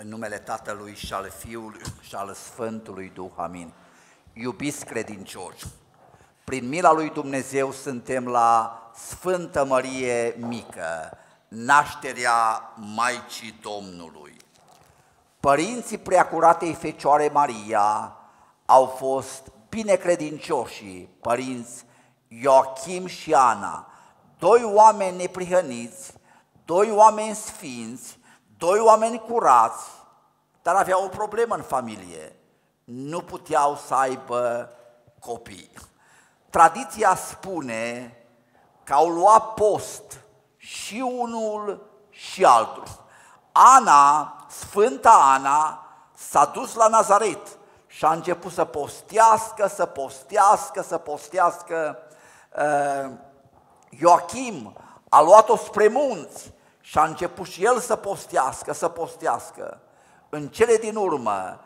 În numele Tatălui și al Fiului și al Sfântului Duh, amin. Iubiți credincioși, prin mila lui Dumnezeu suntem la Sfântă Mărie Mică, nașterea Maicii Domnului. Părinții preacuratei Fecioare Maria au fost binecredincioși părinți Joachim și Ana, doi oameni neprihăniți, doi oameni sfinți, doi oameni curați, dar aveau o problemă în familie. Nu puteau să aibă copii. Tradiția spune că au luat post și unul și altul. Ana, Sfânta Ana, s-a dus la Nazaret și a început să postească, să postească, să postească. Uh, Joachim a luat-o spre munți și a început și el să postească, să postească. În cele din urmă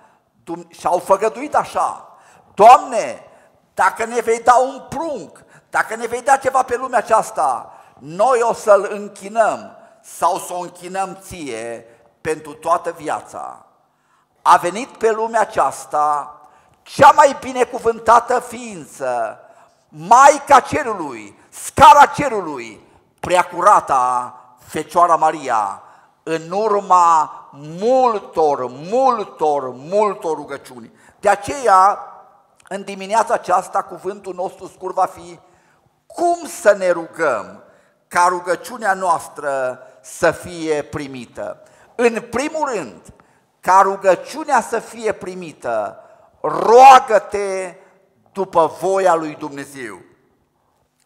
și-au făgăduit așa, Doamne, dacă ne vei da un prunc, dacă ne vei da ceva pe lumea aceasta, noi o să-l închinăm sau să o închinăm ție pentru toată viața. A venit pe lumea aceasta cea mai binecuvântată ființă, Maica Cerului, scara Cerului, preacurata Fecioara Maria, în urma multor, multor, multor rugăciuni. De aceea, în dimineața aceasta, cuvântul nostru scurt va fi cum să ne rugăm ca rugăciunea noastră să fie primită. În primul rând, ca rugăciunea să fie primită, roagă-te după voia lui Dumnezeu.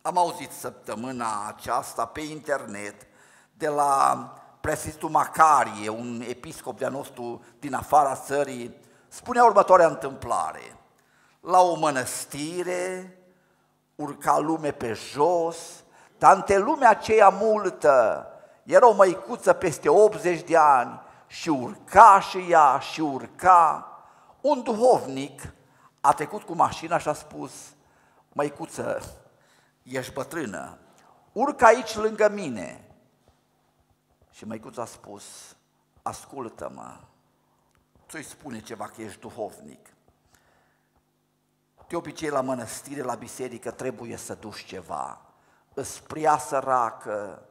Am auzit săptămâna aceasta pe internet de la Presistul Macarie, un episcop de-a nostru din afara țării, spunea următoarea întâmplare. La o mănăstire urca lume pe jos, dar între lumea aceea multă era o măicuță peste 80 de ani și urca și ea și urca. Un duhovnic a trecut cu mașina și a spus, măicuță, ești bătrână, urcă aici lângă mine. Și măicuța a spus, ascultă-mă, ți-i spune ceva că ești duhovnic. De obicei la mănăstire, la biserică trebuie să duci ceva. Îți prea săracă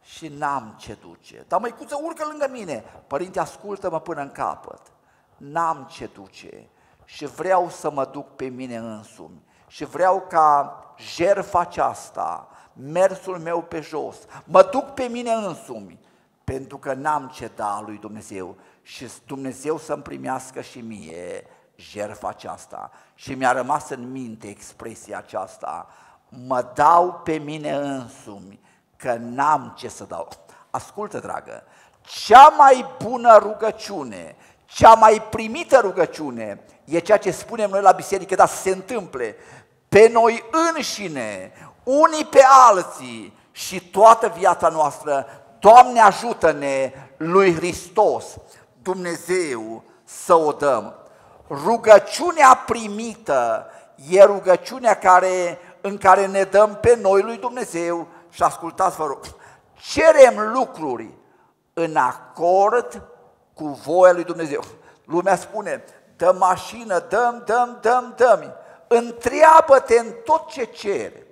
și n-am ce duce. Dar măicuță urcă lângă mine. Părinte, ascultă-mă până în capăt. N-am ce duce și vreau să mă duc pe mine însumi. Și vreau ca jerfa aceasta mersul meu pe jos, mă duc pe mine însumi, pentru că n-am ce da lui Dumnezeu și Dumnezeu să-mi primească și mie jertfa aceasta. Și mi-a rămas în minte expresia aceasta, mă dau pe mine însumi, că n-am ce să dau. Ascultă, dragă, cea mai bună rugăciune, cea mai primită rugăciune e ceea ce spunem noi la biserică, dar să se întâmple pe noi înșine, unii pe alții și toată viața noastră. Doamne ajută-ne lui Hristos, Dumnezeu să o dăm. Rugăciunea primită e rugăciunea care, în care ne dăm pe noi lui Dumnezeu și ascultați vă rog, cerem lucruri în acord cu voia lui Dumnezeu. Lumea spune, dă mașină, dăm, dăm, dăm, dăm. Întreabă-te în tot ce cere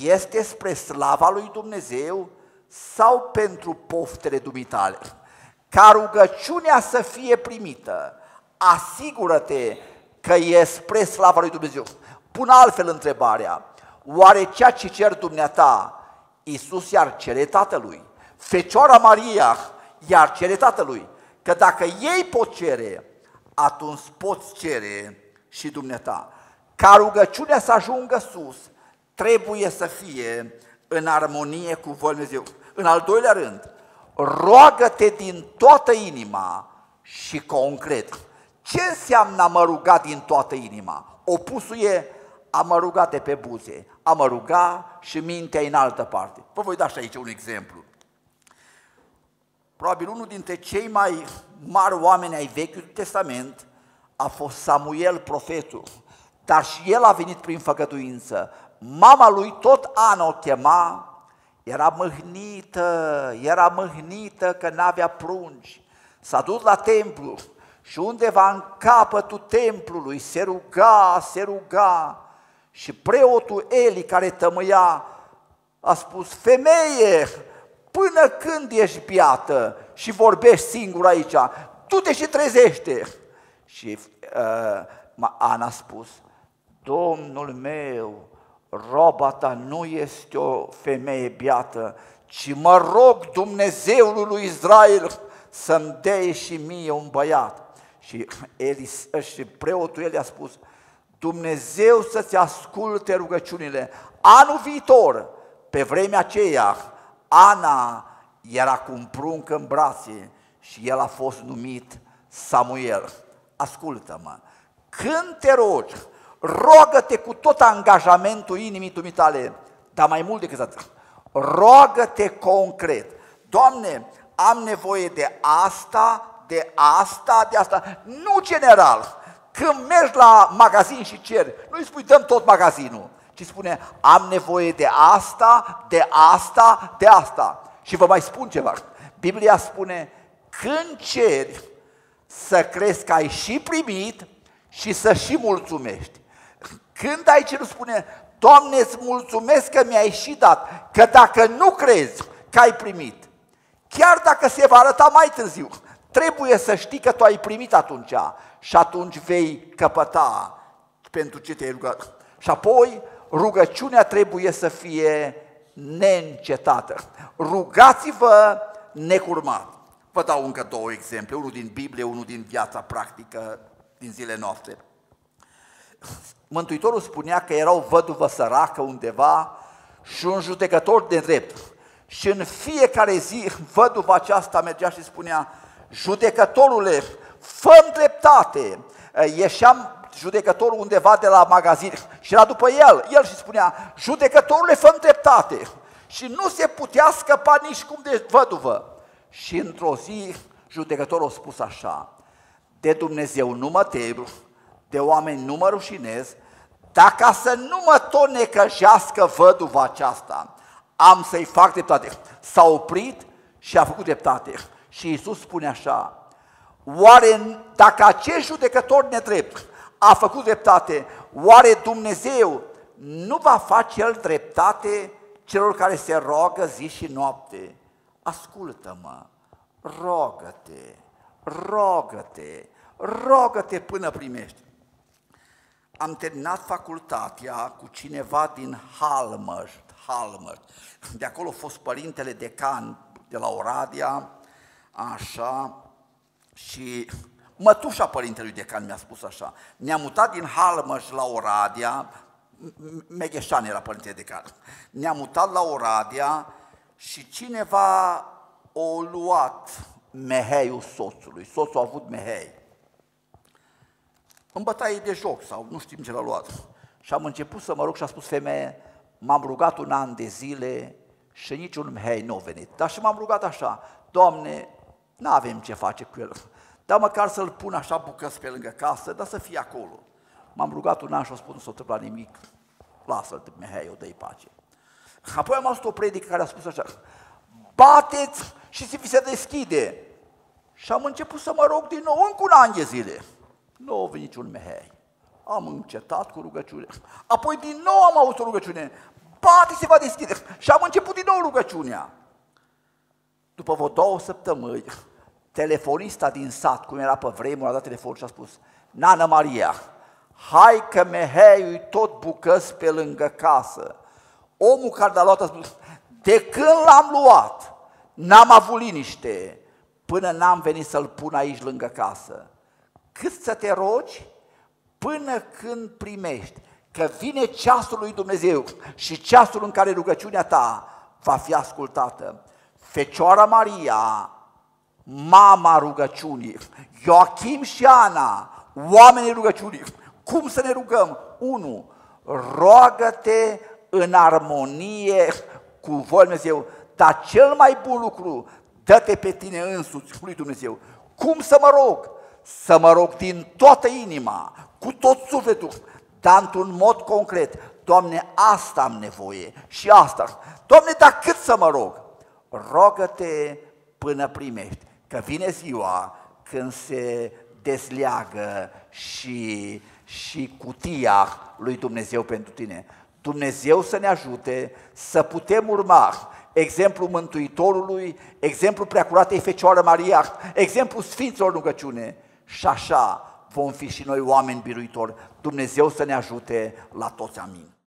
este spre slava lui Dumnezeu sau pentru poftele dumitale? Ca rugăciunea să fie primită, asigură-te că e spre slava lui Dumnezeu. Pun altfel întrebarea, oare ceea ce cer dumneata, Iisus i-ar cere Tatălui? Fecioara Maria i-ar cere Tatălui? Că dacă ei pot cere, atunci poți cere și dumneata. Ca rugăciunea să ajungă sus, trebuie să fie în armonie cu voia Dumnezeu. În al doilea rând, roagă-te din toată inima și concret. Ce înseamnă a mă ruga din toată inima? Opusul e a mă ruga de pe buze, a mă ruga și mintea în altă parte. Vă voi da și aici un exemplu. Probabil unul dintre cei mai mari oameni ai Vechiului Testament a fost Samuel, profetul, dar și el a venit prin făgăduință. Mama lui tot Ana o chema, era mâhnită, era mâhnită că n-avea prunci. S-a dus la templu și undeva în capătul templului se ruga, se ruga și preotul Eli care tămâia a spus, femeie, până când ești biată și vorbești singur aici, du-te și trezește. Și uh, Ana a spus, Domnul meu, roba ta nu este o femeie biată, ci mă rog Dumnezeului lui Israel să-mi dea și mie un băiat. Și, Elis, și preotul el a spus, Dumnezeu să-ți asculte rugăciunile. Anul viitor, pe vremea aceea, Ana era cu un prunc în brațe și el a fost numit Samuel. Ascultă-mă, când te rogi, rogă-te cu tot angajamentul inimii tale, dar mai mult decât atât, rogă-te concret. Doamne, am nevoie de asta, de asta, de asta, nu general. Când mergi la magazin și ceri, nu-i spui dăm tot magazinul, ci spune am nevoie de asta, de asta, de asta. Și vă mai spun ceva. Biblia spune când ceri să crezi că ai și primit și să și mulțumești. Când ai cerut, spune, Doamne, îți mulțumesc că mi-ai și dat, că dacă nu crezi că ai primit, chiar dacă se va arăta mai târziu, trebuie să știi că tu ai primit atunci și atunci vei căpăta pentru ce te-ai rugat. Și apoi rugăciunea trebuie să fie neîncetată. Rugați-vă necurmat. Vă dau încă două exemple, unul din Biblie, unul din viața practică din zilele noastre. Mântuitorul spunea că era o văduvă săracă undeva și un judecător de drept. Și în fiecare zi văduva aceasta mergea și spunea, judecătorule, fă dreptate. Ieșeam judecătorul undeva de la magazin și era după el. El și spunea, judecătorule, fă dreptate. Și nu se putea scăpa nici cum de văduvă. Și într-o zi judecătorul a spus așa, de Dumnezeu nu mă tem, de oameni nu mă rușinez, dar ca să nu mă tot necăjească văduva aceasta, am să-i fac dreptate. S-a oprit și a făcut dreptate. Și Iisus spune așa, oare dacă acest judecător nedrept a făcut dreptate, oare Dumnezeu nu va face El dreptate celor care se roagă zi și noapte? Ascultă-mă, rogă-te, rogă-te, rogă-te până primești am terminat facultatea cu cineva din Halmăr, Halmăr. De acolo a fost părintele decan de la Oradea, așa, și mătușa părintelui decan mi-a spus așa, ne-am mutat din Halmăr la Oradea, Megheșan era părintele decan, ne-am mutat la Oradea și cineva o luat meheiul soțului, soțul a avut mehei în bătaie de joc sau nu știm ce l-a luat. Și am început să mă rog și a spus femeie, m-am rugat un an de zile și niciun hei nu a venit. Dar și m-am rugat așa, Doamne, nu avem ce face cu el, dar măcar să-l pun așa bucăți pe lângă casă, dar să fie acolo. M-am rugat un an și a spus, nu s-a întâmplat nimic, lasă-l, Mihai, o dă pace. Apoi am auzit o predică care a spus așa, bateți și se vi se deschide. Și am început să mă rog din nou încă un an de zile. Nu a venit niciun mehei. Am încetat cu rugăciune. Apoi din nou am auzit o rugăciune. Poate se va deschide. Și am început din nou rugăciunea. După vreo două săptămâni, telefonista din sat, cum era pe vremuri, a dat telefon și a spus, Nana Maria, hai că meheiul tot bucăs pe lângă casă. Omul care l-a luat a spus, de când l-am luat, n-am avut liniște până n-am venit să-l pun aici lângă casă cât să te rogi până când primești. Că vine ceasul lui Dumnezeu și ceasul în care rugăciunea ta va fi ascultată. Fecioara Maria, mama rugăciunii, Joachim și Ana, oamenii rugăciunii, cum să ne rugăm? Unu, roagă-te în armonie cu voi Dumnezeu, dar cel mai bun lucru, dă-te pe tine însuți lui Dumnezeu. Cum să mă rog? Să mă rog din toată inima, cu tot sufletul, dar într-un mod concret, Doamne, asta am nevoie și asta. Doamne, dar cât să mă rog? Rogă-te până primești, că vine ziua când se dezleagă și, și cutia lui Dumnezeu pentru tine. Dumnezeu să ne ajute să putem urma exemplul Mântuitorului, exemplul Preacuratei Fecioară Maria, exemplul Sfinților rugăciune și așa vom fi și noi oameni biruitori. Dumnezeu să ne ajute la toți, amin.